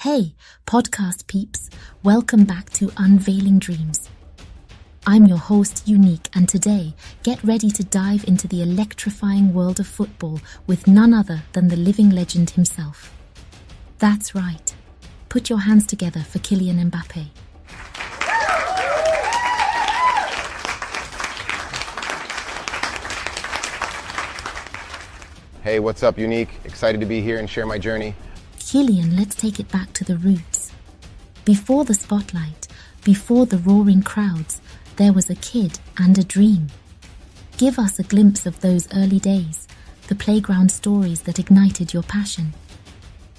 Hey, podcast peeps, welcome back to Unveiling Dreams. I'm your host, Unique, and today, get ready to dive into the electrifying world of football with none other than the living legend himself. That's right. Put your hands together for Kylian Mbappe. Hey, what's up, Unique? Excited to be here and share my journey. Kylian, let's take it back to the roots. Before the spotlight, before the roaring crowds, there was a kid and a dream. Give us a glimpse of those early days, the playground stories that ignited your passion.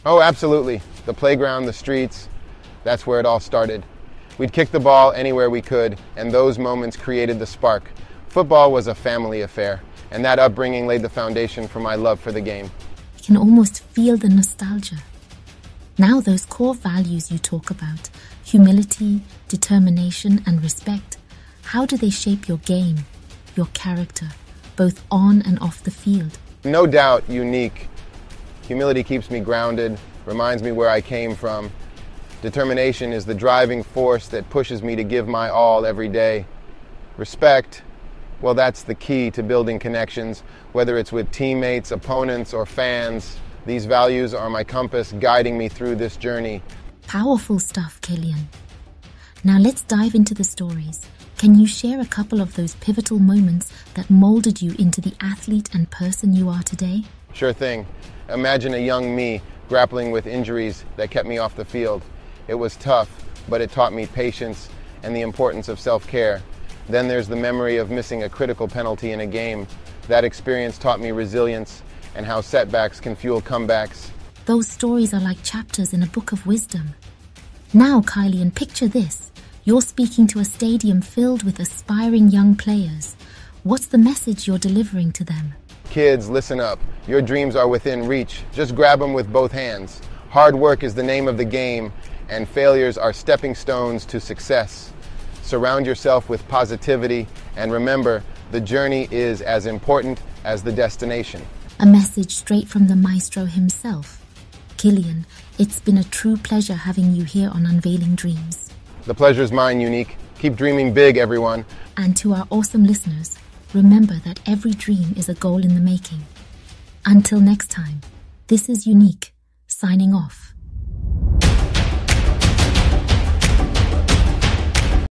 Oh, absolutely. The playground, the streets, that's where it all started. We'd kick the ball anywhere we could, and those moments created the spark. Football was a family affair, and that upbringing laid the foundation for my love for the game. I can almost feel the nostalgia. Now, those core values you talk about humility, determination, and respect how do they shape your game, your character, both on and off the field? No doubt unique. Humility keeps me grounded, reminds me where I came from. Determination is the driving force that pushes me to give my all every day. Respect, well, that's the key to building connections, whether it's with teammates, opponents, or fans. These values are my compass guiding me through this journey. Powerful stuff, Kylian. Now let's dive into the stories. Can you share a couple of those pivotal moments that molded you into the athlete and person you are today? Sure thing. Imagine a young me grappling with injuries that kept me off the field. It was tough, but it taught me patience and the importance of self care. Then there's the memory of missing a critical penalty in a game. That experience taught me resilience and how setbacks can fuel comebacks. Those stories are like chapters in a book of wisdom. Now, Kylian, picture this. You're speaking to a stadium filled with aspiring young players. What's the message you're delivering to them? Kids, listen up. Your dreams are within reach. Just grab them with both hands. Hard work is the name of the game, and failures are stepping stones to success. Surround yourself with positivity, and remember, the journey is as important as the destination. A message straight from the maestro himself. Kylian, it's been a true pleasure having you here on Unveiling Dreams. The pleasure's mine, Unique. Keep dreaming big, everyone. And to our awesome listeners, remember that every dream is a goal in the making. Until next time, this is Unique, signing off.